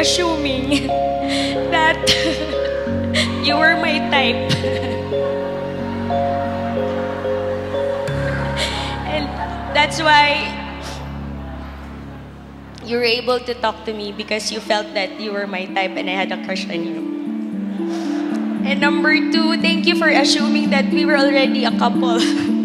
Assuming that you were my type. and that's why you were able to talk to me because you felt that you were my type and I had a crush on you. And number two, thank you for assuming that we were already a couple.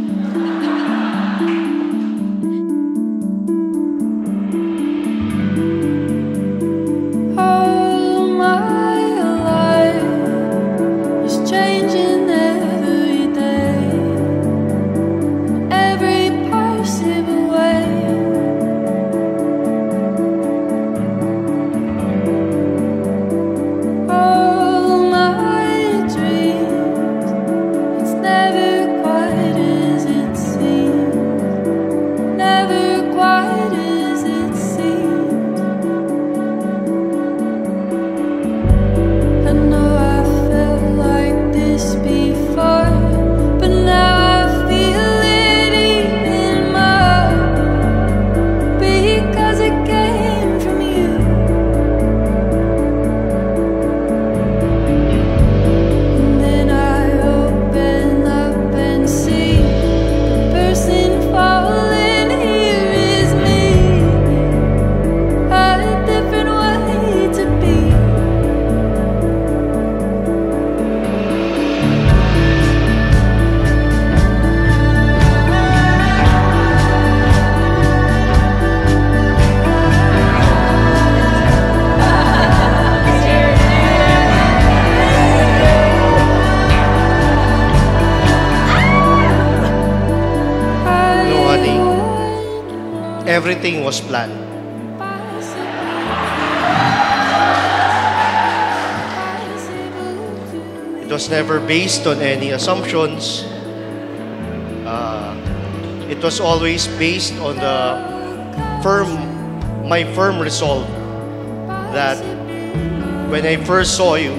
Everything was planned. It was never based on any assumptions. Uh, it was always based on the firm, my firm resolve that when I first saw you,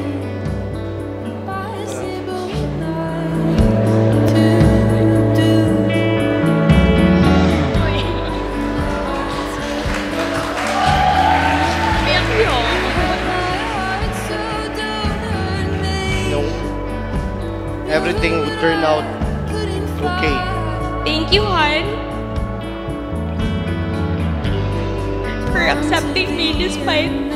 everything would turn out okay. Thank you, Han, for accepting me despite.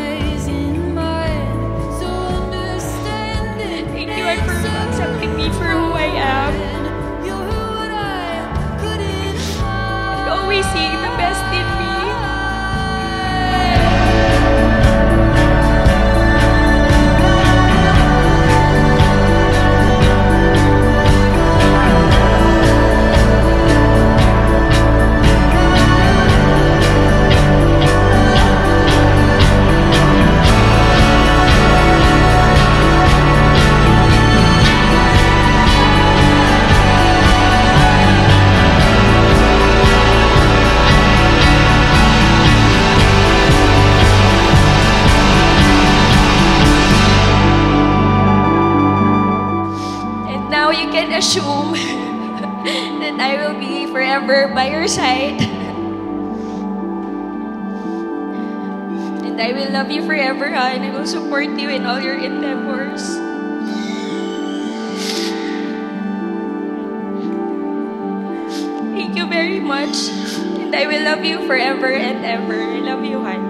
that I will be forever by your side. And I will love you forever, ha, and I will support you in all your endeavors. Thank you very much. And I will love you forever and ever. I love you, Han.